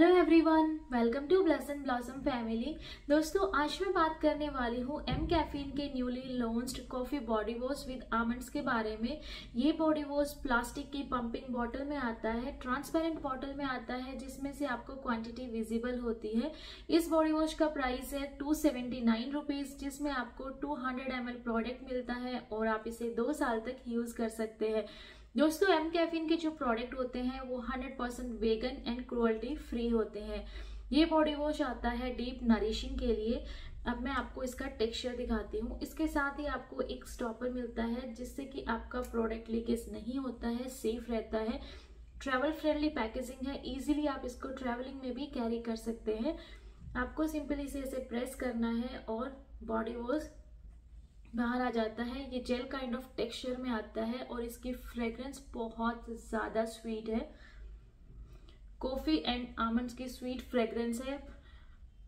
Hello everyone welcome to blossom blossom family दोस्तों, आज मैं बात करने वाली हूँ एम कैफीन के newly launched coffee body wash with almonds के बारे में। ये बॉडी वॉश प्लास्टिक की पंपिंग बॉटल में आता है ट्रांसपेरेंट बॉटल में आता है, जिसमें से आपको क्वांटिटी विजिबल होती है। इस बॉडी वॉश का प्राइस है टू सेवेंटी नाइन रुपीज़ जिसमें आपको two hundred M L product मिलता है और आप इसे दो साल तक यूज़ कर सकते हैं। दोस्तों एम कैफिन के जो प्रोडक्ट होते हैं, वो 100% percent vegan and cruelty free होते हैं। ये बॉडी वॉश आता है डीप नरिशिंग के लिए। अब मैं आपको इसका टेक्सचर दिखाती हूँ। इसके साथ ही आपको एक स्टॉपर मिलता है, जिससे कि आपका प्रोडक्ट लीकेज नहीं होता है सेफ़ रहता है। ट्रैवल फ्रेंडली पैकेजिंग है। इजीली आप इसको ट्रैवलिंग में भी कैरी कर सकते हैं। आपको सिंपली इसे प्रेस करना है और बॉडी वॉश बाहर आ जाता है, ये जेल काइंड ऑफ़ टेक्सचर में आता है और इसकी फ्रेग्रेंस बहुत ज़्यादा स्वीट है। कॉफ़ी एंड आमंड्स की स्वीट फ्रेग्रेंस है।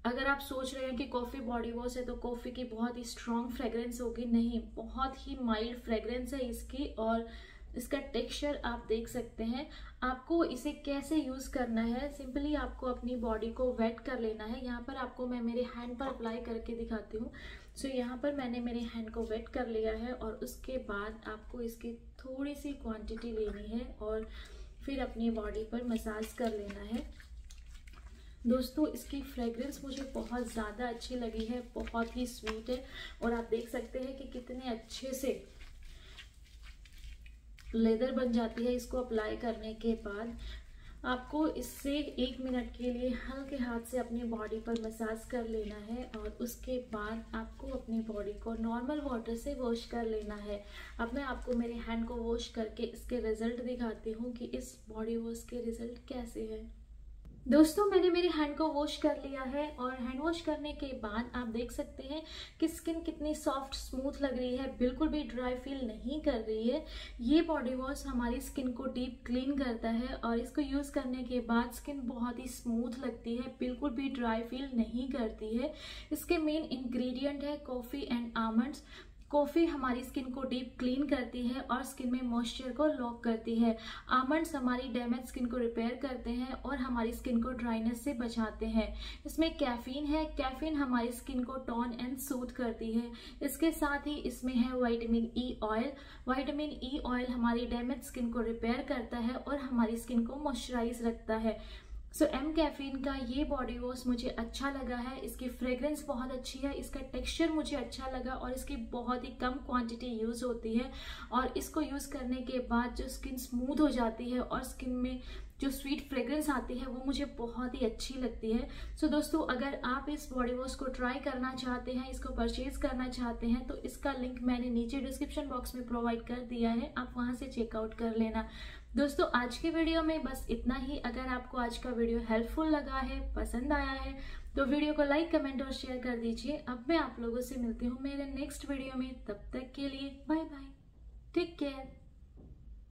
अगर आप सोच रहे हैं कि कॉफ़ी बॉडी वॉश है तो कॉफ़ी की बहुत ही स्ट्रॉन्ग फ्रेग्रेंस होगी। नहीं, बहुत ही माइल्ड फ्रेग्रेंस है इसकी और इसका टेक्सचर आप देख सकते हैं। आपको इसे कैसे यूज़ करना है? सिंपली आपको अपनी बॉडी को वेट कर लेना है। यहाँ पर आपको मैं मेरे हैंड पर अप्लाई करके दिखाती हूँ। सो so, यहाँ पर मैंने मेरे हैंड को वेट कर लिया है और उसके बाद आपको इसकी थोड़ी सी क्वांटिटी लेनी है और फिर अपनी बॉडी पर मसाज कर लेना है। दोस्तों इसकी फ्रेग्रेंस मुझे बहुत ज़्यादा अच्छी लगी है बहुत ही स्वीट है और आप देख सकते हैं कि कितने अच्छे से लेदर बन जाती है इसको अप्लाई करने के बाद। आपको इससे एक मिनट के लिए हल्के हाथ से अपनी बॉडी पर मसाज कर लेना है और उसके बाद आपको अपनी बॉडी को नॉर्मल वाटर से वॉश कर लेना है। अब मैं आपको मेरे हैंड को वॉश करके इसके रिज़ल्ट दिखाती हूँ कि इस बॉडी वॉश के रिज़ल्ट कैसे हैं। दोस्तों, मैंने मेरे हैंड को वॉश कर लिया है और हैंड वॉश करने के बाद आप देख सकते हैं कि स्किन कितनी सॉफ्ट स्मूथ लग रही है। बिल्कुल भी ड्राई फील नहीं कर रही है। ये बॉडी वॉश हमारी स्किन को डीप क्लीन करता है और इसको यूज़ करने के बाद स्किन बहुत ही स्मूथ लगती है। बिल्कुल भी ड्राई फील नहीं करती है। इसके मेन इन्ग्रीडियंट है कॉफ़ी एंड आमंड्स कॉफ़ी हमारी स्किन को डीप क्लीन करती है और स्किन में मॉइस्चर को लॉक करती है। आमंड्स हमारी डैमेज स्किन को रिपेयर करते हैं और हमारी स्किन को ड्राइनेस से बचाते हैं। इसमें कैफीन है। कैफीन हमारी स्किन को टॉन एंड सूथ करती है। इसके साथ ही इसमें है vitamin E oil vitamin E oil हमारी डैमेज स्किन को रिपेयर करता है और हमारी स्किन को मॉइस्चराइज रखता है। सो एम कैफीन का ये बॉडी वॉश मुझे अच्छा लगा है। इसकी फ्रेग्रेंस बहुत अच्छी है। इसका टेक्सचर मुझे अच्छा लगा और इसकी बहुत ही कम क्वांटिटी यूज़ होती है। और इसको यूज़ करने के बाद जो स्किन स्मूथ हो जाती है और स्किन में जो स्वीट फ्रेग्रेंस आती है वो मुझे बहुत ही अच्छी लगती है। सो so, दोस्तों अगर आप इस बॉडी वॉश को ट्राई करना चाहते हैं इसको परचेज करना चाहते हैं तो इसका लिंक मैंने नीचे डिस्क्रिप्शन बॉक्स में प्रोवाइड कर दिया है। आप वहाँ से चेकआउट कर लेना। दोस्तों आज के वीडियो में बस इतना ही। अगर आपको आज का वीडियो हेल्पफुल लगा है पसंद आया है तो वीडियो को लाइक कमेंट और शेयर कर दीजिए। अब मैं आप लोगों से मिलती हूँ मेरे नेक्स्ट वीडियो में। तब तक के लिए बाय बाय टेक केयर